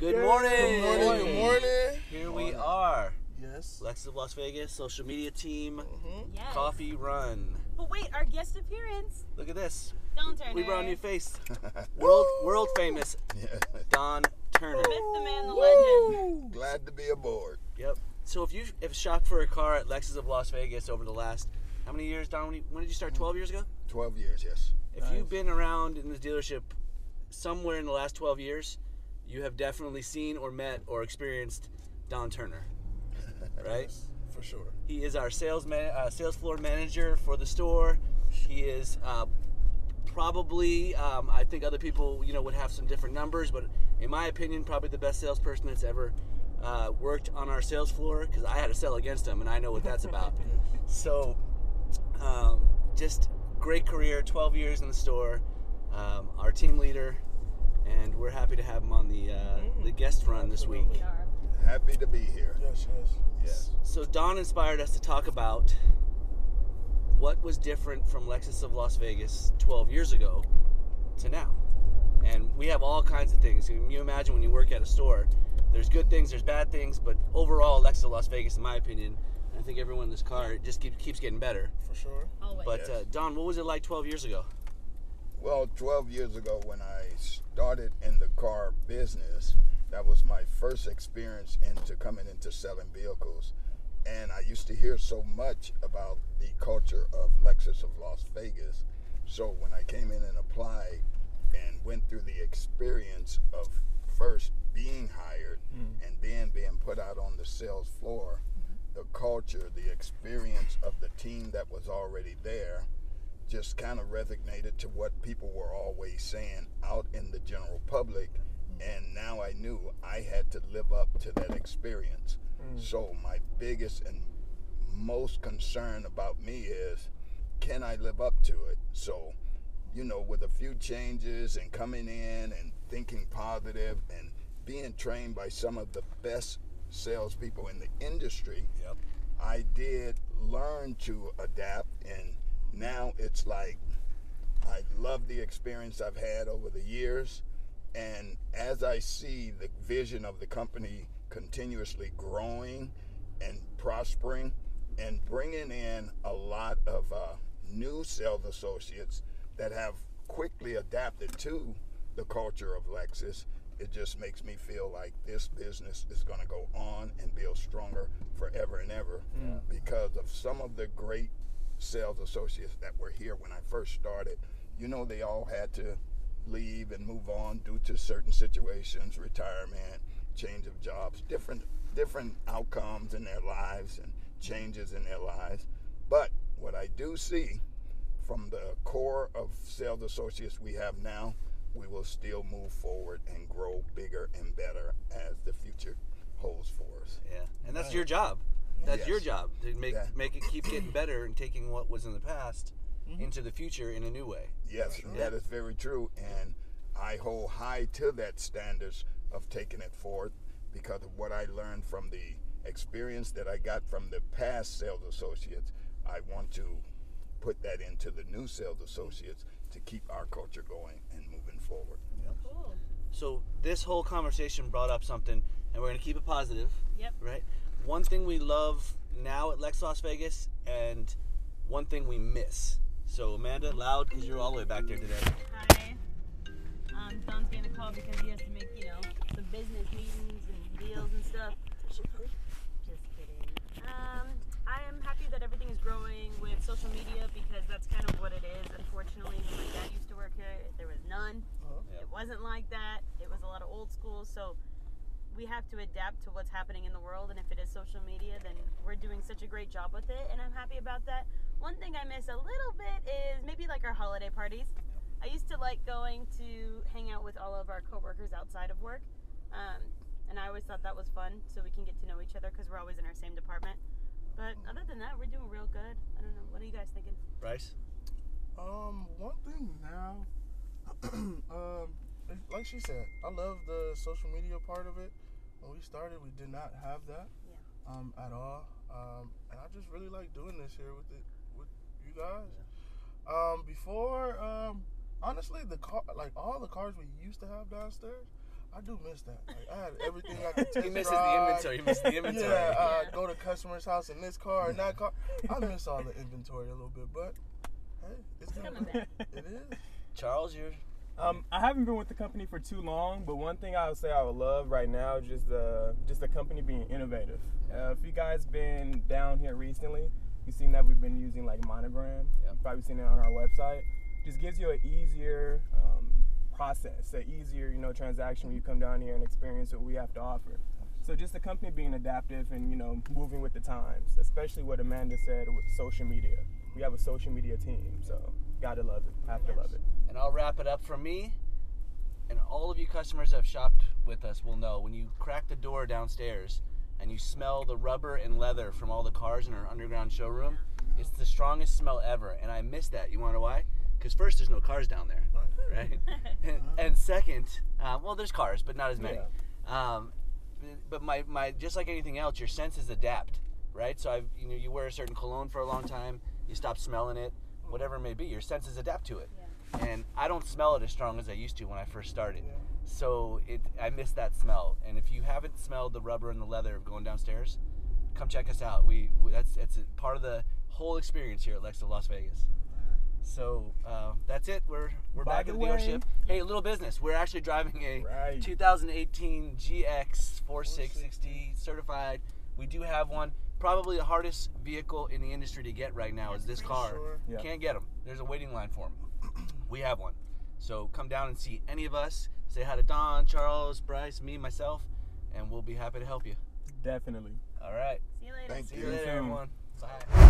Good Good morning. Good morning. Good morning. Here we are. Yes. Lexus of Las Vegas, social media team, Mm-hmm. Yes. coffee run. But wait, our guest appearance. Look at this. Don Turner. We brought a new face. World world famous Yeah. Don Turner. Myth, the man, the legend. Glad to be aboard. Yep. So if you if shopped for a car at Lexus of Las Vegas over the last how many years, Don? When, did you start? Twelve years ago. 12 years, yes. If you've been around in the dealership somewhere in the last 12 years, you have definitely seen or met or experienced Don Turner, right? yes, For sure. He is our sales man, uh, sales floor manager for the store. He is uh, probably, um, I think other people, you know, would have some different numbers, but in my opinion, probably the best salesperson that's ever uh, worked on our sales floor because I had to sell against him, and I know what that's about. so, um, just great career, 12 years in the store, um, our team leader, and we're happy to have him on the uh, the guest run this week. Happy to be here. Yes, yes. Yes. So Don inspired us to talk about what was different from Lexus of Las Vegas 12 years ago to now. And we have all kinds of things. Can you imagine when you work at a store? There's good things, there's bad things, but overall, Lexus of Las Vegas, in my opinion, I think everyone in this car, it just keep, keeps getting better. For sure. Always. But Yes. uh, Don, what was it like 12 years ago? Well, 12 years ago, when I started in the car business, that was my first experience into coming into selling vehicles. And I used to hear so much about the culture of Lexus of Las Vegas. So when I came in and applied and went through the experience of first being hired mm-hmm. and then being put out on the sales floor, mm-hmm. the culture, the experience of the team that was already there, just kind of resonated to what people were always saying out in the general public. Mm. And now I knew I had to live up to that experience. Mm. So, my biggest and most concern about me is can I live up to it? So, you know, with a few changes and coming in and thinking positive and being trained by some of the best salespeople in the industry, Yep. I did learn to adapt, now it's like I love the experience I've had over the years. And as I see the vision of the company continuously growing and prospering and bringing in a lot of uh, new sales associates that have quickly adapted to the culture of Lexus, it just makes me feel like this business is going to go on and build stronger forever and ever because of some of the great sales associates that were here when I first started. You know, they all had to leave and move on due to certain situations, retirement, change of jobs, different different outcomes in their lives and changes in their lives. But what I do see from the core of sales associates we have now, we will still move forward and grow bigger and better as the future holds for us. Yeah. And that's your job. That's your job to make Yeah. make it keep getting better and taking what was in the past mm-hmm. into the future in a new way. Yes, that is very true, and I hold high to that standards of taking it forward because of what I learned from the experience that I got from the past sales associates. I want to put that into the new sales associates to keep our culture going and moving forward. Cool. So this whole conversation brought up something, and we're gonna keep it positive, Yep. right? One thing we love now at Lex Las Vegas, and one thing we miss. So Amanda, loud because you're all the way back there today. Hi. Um, Don's getting a call because he has to make, you know, some business meetings and deals and stuff. Just kidding. Um, I am happy that everything is growing with social media because that's kind of what it is. Unfortunately, when my dad used to work here, there was none. Yeah. It wasn't like that. It was a lot of old school. So we have to adapt to what's happening in the world. And if it is social media, then we're doing such a great job with it. And I'm happy about that. One thing I miss a little bit is maybe like our holiday parties. I used to like going to hang out with all of our coworkers outside of work. Um, and I always thought that was fun so we can get to know each other because we're always in our same department. But other than that, we're doing real good. I don't know. What are you guys thinking? Bryce? Um, one thing now, um, like she said, I love the social media part of it. When we started, we did not have that Yeah. um, at all, um, and I just really like doing this here with it with you guys. Um, before, um, honestly, the car, like all the cars we used to have downstairs, I do miss that. Like, I had everything I could test He misses the inventory. He misses the inventory. Yeah, uh, Yeah. go to customer's house in this car and that car. I miss all the inventory a little bit, but hey, it's gonna coming back. It is. Charles, you're Um, I haven't been with the company for too long, but one thing I would say I would love right now is just the just the company being innovative. Uh, if you guys been down here recently, you've seen that we've been using like Monogram. Yep. You've probably seen it on our website. Just gives you an easier um, process, an easier you know transaction when you come down here and experience what we have to offer. So just the company being adaptive and you know moving with the times, especially what Amanda said with social media. We have a social media team, so gotta love it. Have to love it. And I'll wrap it up for me. And all of you customers that have shopped with us will know when you crack the door downstairs and you smell the rubber and leather from all the cars in our underground showroom, it's the strongest smell ever. And I miss that. You want to know why? Because first, there's no cars down there, right? and, and second, um, well, there's cars, but not as many. Um, but my, my just like anything else, your senses adapt, right? So I've you know you wear a certain cologne for a long time, you stop smelling it, whatever it may be, your senses adapt to it Yeah. And I don't smell it as strong as I used to when I first started. Yeah. So it I miss that smell. And if you haven't smelled the rubber and the leather of going downstairs, come check us out. We, we that's it's a part of the whole experience here at Lexa Las Vegas. So uh, that's it. We're we're By back the at the way- dealership. Hey, a little business. We're actually driving a Right. 2018 GX 460 certified. We do have one. Probably the hardest vehicle in the industry to get right now is this car. sure. Yeah. Can't get them. There's a waiting line for them. We have one. So come down and see any of us. Say hi to Don, Charles, Bryce, me, myself, and we'll be happy to help you. Definitely. All right. See you later. Thank See you. you later, soon. everyone. Bye.